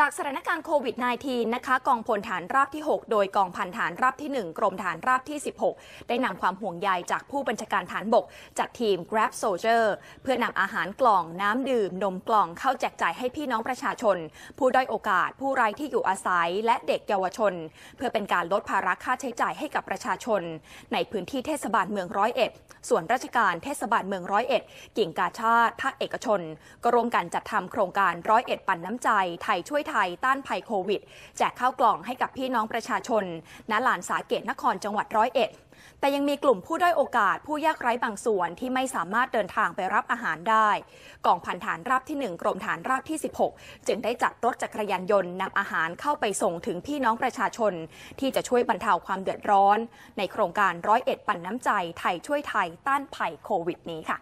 จากสถานการณ์โควิด -19 นะคะ กองพลฐานราบที่ 6 โดยกองพันฐานราบที่ 1 กรมฐานราบที่ 16 ได้นำความห่วงใยจากผู้บัญชาการฐานบกจัดทีม Grab Soldier เพื่อนำอาหารกล่องน้ำดื่ม นมกล่องเข้าแจกจ่ายให้พี่น้องประชาชน ผู้ด้อยโอกาส ผู้ไร้ที่อยู่อาศัย และเด็กเยาวชน เพื่อเป็นการลดภาระค่าใช้จ่ายให้กับประชาชน ในพื้นที่เทศบาลเมืองร้อยเอ็ดส่วนราชการเทศบาลเมืองร้อยเอ็ดกิ่งกาชาติภาคเอกชน ก็ร่วมกันจัดทำโครงการร้อยเอ็ดปันน้ำใจไทยช่วยไทยต้านภัยโควิด แจกข้าวกล่องให้กับพี่น้องประชาชนณลานสาเกตนครจังหวัดร้อยเอ็ดแต่ยังมีกลุ่มผู้ด้อยโอกาสผู้ยากไร้บางส่วนที่ไม่สามารถเดินทางไปรับอาหารได้ กองพันฐานราบที่ 1 กรมฐานราบที่ 16 จึงได้จัดรถจักรยานยนต์นำอาหารเข้าไปส่งถึงพี่น้องประชาชน ที่จะช่วยบรรเทาความเดือดร้อน ในโครงการร้อยเอ็ดปันน้ำใจไทยช่วยไทยต้านภัยโควิดนี้ค่ะ